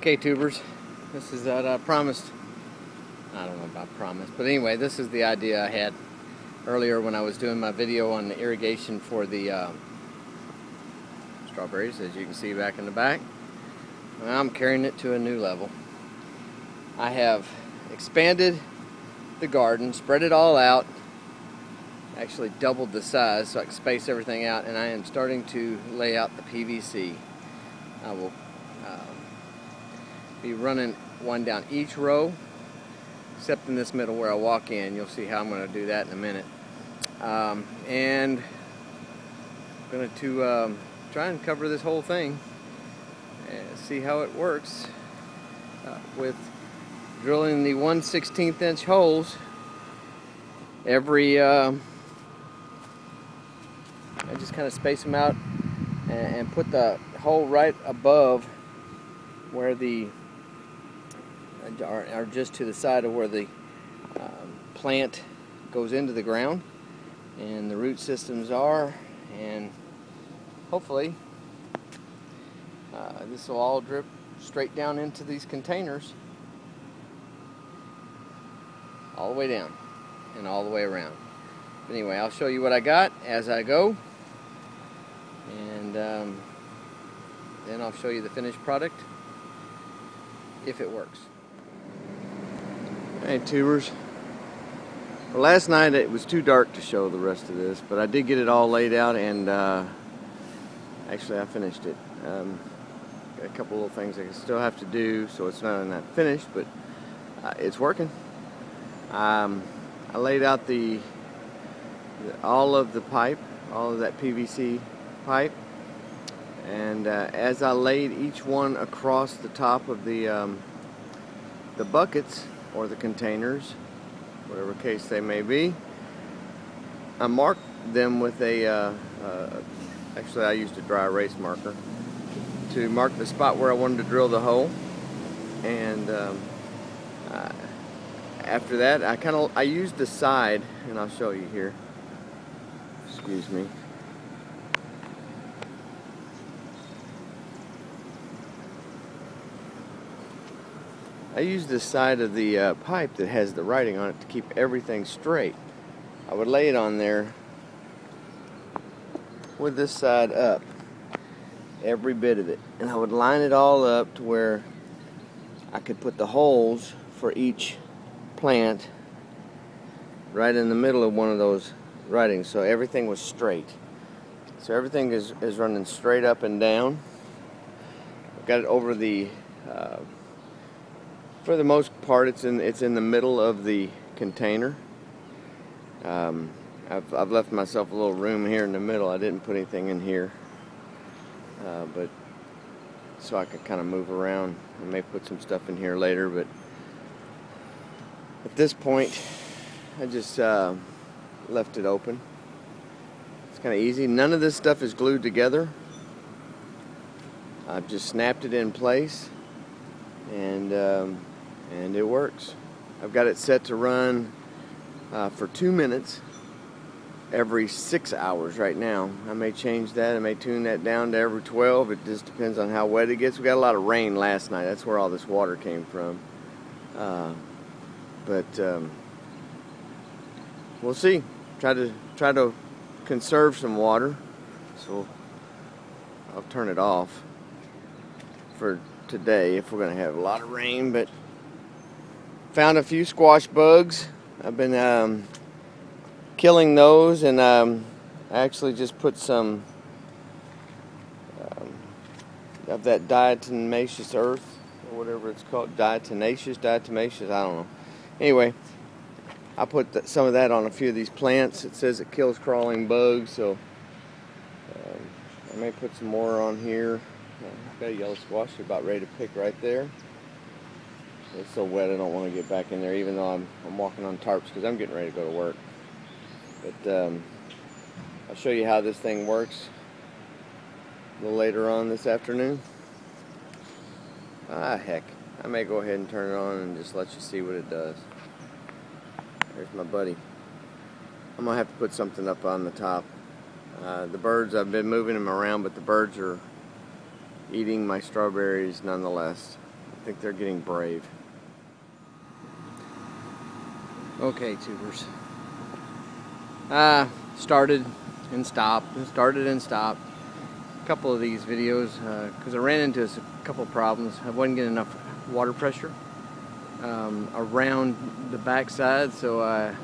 Okay, tubers, this is what I promised. I don't know about promise, but anyway, this is the idea I had earlier when I was doing my video on the irrigation for the uh, strawberries, as you can see back in the back. I'm carrying it to a new level. I have expanded the garden, spread it all out, actually doubled the size so I can space everything out, and I am starting to lay out the PVC. I will be running one down each row except in this middle where I walk in. You'll see how I'm going to do that in a minute. Um, and I'm going to um, try and cover this whole thing and see how it works uh, with drilling the 1 16th inch holes every uh, I just kind of space them out and, and put the hole right above where the are, are just to the side of where the um, plant goes into the ground and the root systems are and hopefully uh, this will all drip straight down into these containers all the way down and all the way around. But anyway, I'll show you what I got as I go and um, then I'll show you the finished product if it works. Hey tubers. Well, last night it was too dark to show the rest of this, but I did get it all laid out and uh, actually I finished it. Um, got a couple little things I still have to do, so it's not not finished, but uh, it's working. Um, I laid out the, the, all of the pipe, all of that PVC pipe, and uh, as I laid each one across the top of the um, the buckets or the containers, whatever case they may be. I marked them with a, uh, uh, actually I used a dry erase marker to mark the spot where I wanted to drill the hole. And um, uh, after that, I kind of, I used the side, and I'll show you here. Excuse me. I use the side of the uh, pipe that has the writing on it to keep everything straight. I would lay it on there with this side up, every bit of it. And I would line it all up to where I could put the holes for each plant right in the middle of one of those writings so everything was straight. So everything is, is running straight up and down. I've got it over the uh, for the most part, it's in it's in the middle of the container. Um, I've, I've left myself a little room here in the middle. I didn't put anything in here, uh, but so I could kind of move around. I may put some stuff in here later, but at this point, I just uh, left it open. It's kind of easy. None of this stuff is glued together. I've just snapped it in place and um, and it works. I've got it set to run uh, for two minutes every six hours right now. I may change that. I may tune that down to every 12. It just depends on how wet it gets. We got a lot of rain last night. That's where all this water came from. Uh, but um, we'll see. Try to try to conserve some water. So I'll turn it off for today if we're going to have a lot of rain. But found a few squash bugs. I've been um, killing those and um, I actually just put some um, of that diatomaceous earth or whatever it's called, diatomaceous, diatomaceous, I don't know. Anyway, I put some of that on a few of these plants. It says it kills crawling bugs, so um, I may put some more on here. I've got a yellow squash about ready to pick right there. It's so wet I don't want to get back in there even though I'm, I'm walking on tarps because I'm getting ready to go to work. But um, I'll show you how this thing works a little later on this afternoon. Ah heck, I may go ahead and turn it on and just let you see what it does. There's my buddy. I'm going to have to put something up on the top. Uh, the birds, I've been moving them around, but the birds are eating my strawberries nonetheless. I think they're getting brave. Okay, tubers. Uh, started and stopped, and started and stopped. A couple of these videos, because uh, I ran into a couple problems. I wasn't getting enough water pressure um, around the backside, so I,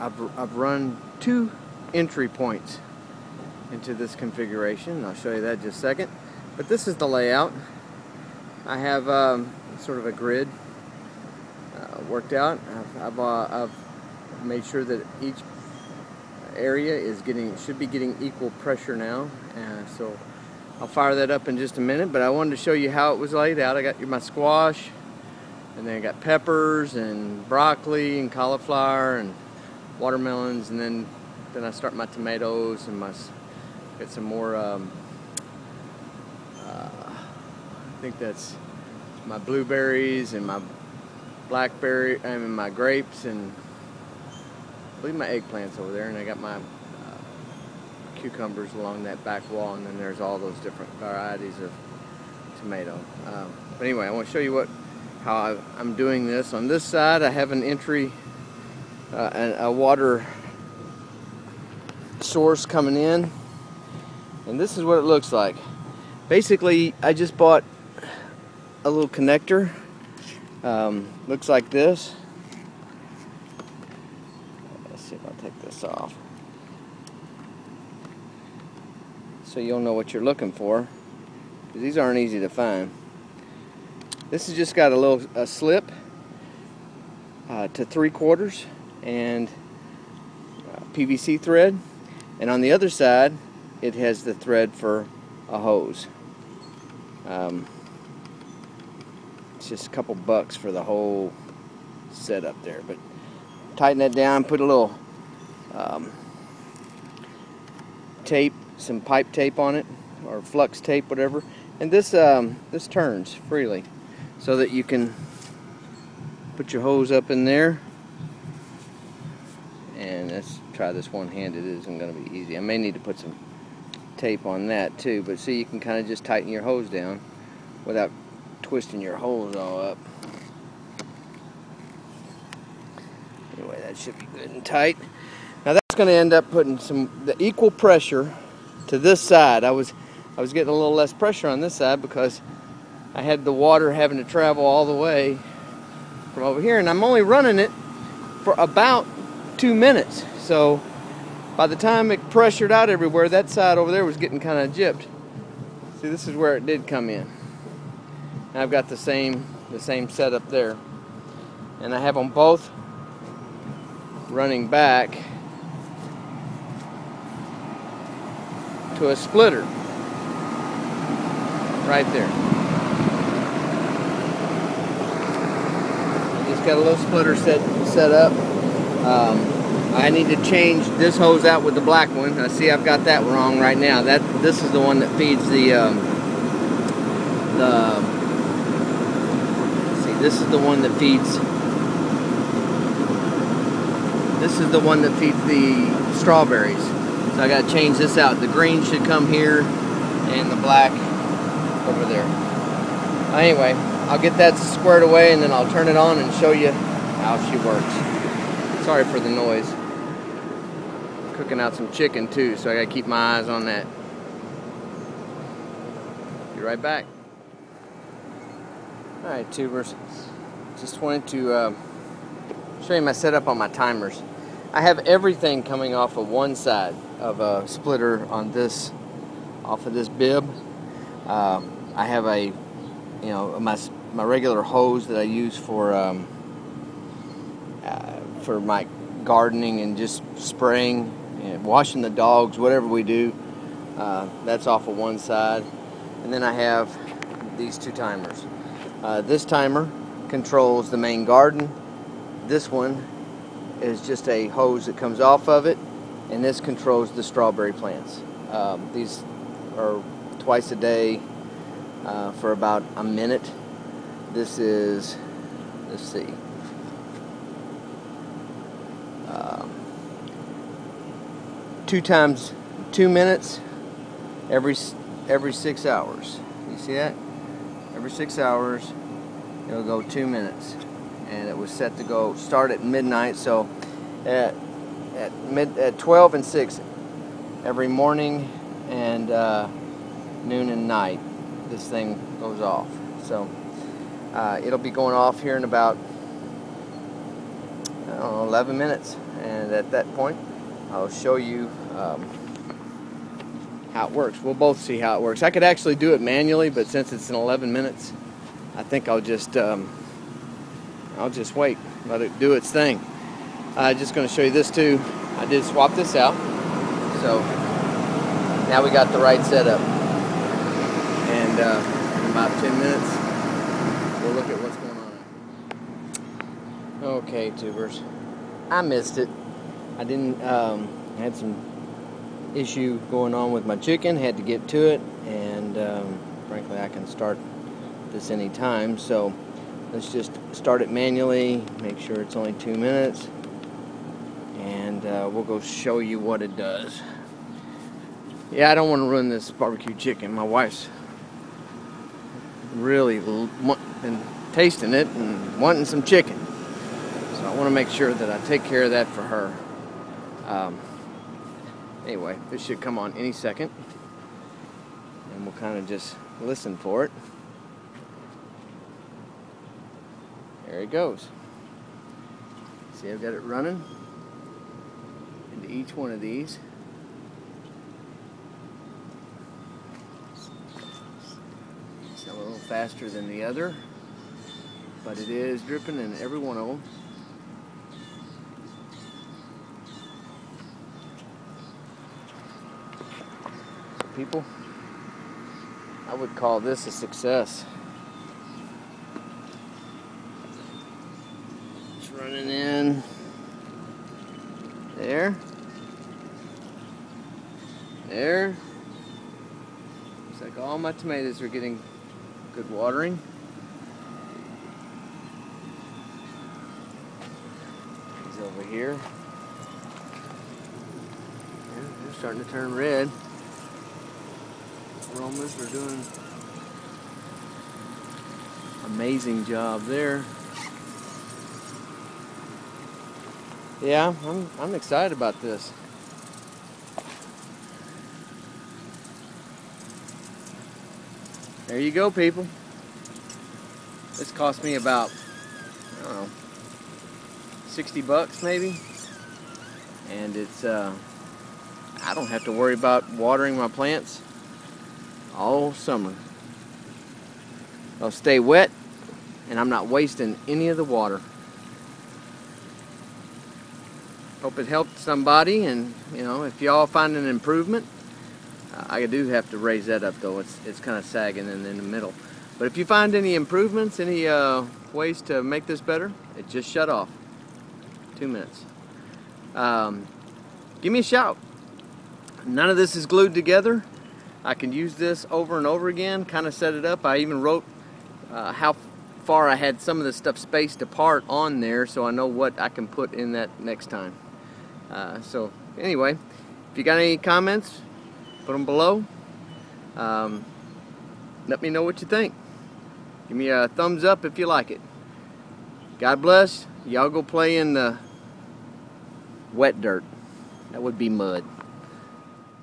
I've, I've run two entry points into this configuration. I'll show you that just a second. But this is the layout. I have um, sort of a grid worked out. I've, I've, uh, I've, made sure that each area is getting should be getting equal pressure now. So I'll fire that up in just a minute. But I wanted to show you how it was laid out. I got my squash, and then I got peppers and broccoli and cauliflower and watermelons, and then then I start my tomatoes and my get some more. Um, uh, I think that's my blueberries and my blackberry I mean my grapes and I believe my eggplants over there, and I got my uh, cucumbers along that back wall, and then there's all those different varieties of tomato. Um, but anyway, I want to show you what how I, am doing this. On this side, I have an entry, uh, a, a water source coming in, and this is what it looks like. Basically, I just bought a little connector. Um, looks like this. Let's see if I'll take this off. So you'll know what you're looking for. These aren't easy to find. This has just got a little a slip uh, to three quarters and PVC thread. And on the other side, it has the thread for a hose. Um, it's just a couple bucks for the whole setup there. But tighten that down, put a little um, tape, some pipe tape on it, or Flex Tape, whatever. And this um, this turns freely so that you can put your hose up in there and let's try this one-handed it isn't going to be easy I may need to put some tape on that too but see you can kind of just tighten your hose down without twisting your holes all up. Anyway that should be good and tight. Now that's going to end up putting some the equal pressure to this side. I was I was getting a little less pressure on this side because I had the water having to travel all the way from over here and I'm only running it for about two minutes. So by the time it pressured out everywhere that side over there was getting kind of gypped. See this is where it did come in and I've got the same the same setup there and I have them both running back to a splitter right there Just got a little splitter set set up. Um, I need to change this hose out with the black one. I see I've got that wrong right now. That this is the one that feeds the um, the. This is the one that feeds. This is the one that feeds the strawberries. So I got to change this out. The green should come here, and the black over there. Anyway, I'll get that squared away and then I'll turn it on and show you how she works. Sorry for the noise. Cooking out some chicken too, so I gotta keep my eyes on that. Be right back. Alright, tubers. Just wanted to uh, show you my setup on my timers. I have everything coming off of one side of a splitter on this, off of this bib. Uh, I have a you know my my regular hose that I use for um, uh, for my gardening and just spraying, and washing the dogs, whatever we do. Uh, that's off of one side, and then I have these two timers. Uh, this timer controls the main garden. This one is just a hose that comes off of it, and this controls the strawberry plants. Um, these are twice a day uh, for about a minute. This is, let's see, um, two times two minutes every every six hours. You see that? Every six hours, it'll go two minutes. And it was set to go start at midnight, so at at mid at 12 and 6 every morning and uh, noon and night this thing goes off. So uh, it'll be going off here in about know 11 minutes, and at that point I'll show you. Um, how it works. We'll both see how it works. I could actually do it manually, but since it's in 11 minutes, I think I'll just um, I'll just wait, let it do its thing. I'm uh, just going to show you this too. I did swap this out, so now we got the right setup. And uh, in about 10 minutes, we'll look at what's going on. Okay, tubers, I missed it. I didn't. Um, I had some issue going on with my chicken. Had to get to it, and um, frankly, I can start this anytime. So let's just start it manually. Make sure it's only two minutes, and uh, we'll go show you what it does. Yeah, I don't want to ruin this barbecue chicken. My wife's really been tasting it and wanting some chicken. So I want to make sure that I take care of that for her. Um, Anyway, this should come on any second. And we'll kind of just listen for it. There it goes. See, I've got it running into each one of these. It's a little faster than the other, but it is dripping in every one of them. People. I would call this a success. It's running in there. There. Looks like all my tomatoes are getting good watering. He's over here. Yeah, they're starting to turn red Romas are doing amazing job there. Yeah, I'm I'm excited about this. There you go, people. This cost me about I don't know 60 bucks maybe. And it's uh I don't have to worry about watering my plants all summer. They'll stay wet and I'm not wasting any of the water. Hope it helped somebody and you know if y'all find an improvement I do have to raise that up though. It's it's kind of sagging in, in the middle. But if you find any improvements any uh, ways to make this better it just shut off. Two minutes. Um, give me a shout. None of this is glued together I can use this over and over again, kind of set it up. I even wrote uh, how far I had some of the stuff spaced apart on there so I know what I can put in that next time. Uh, so anyway, if you got any comments, put them below. Um, let me know what you think. Give me a thumbs up if you like it. God bless. Y'all go play in the wet dirt. That would be mud.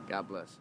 God bless.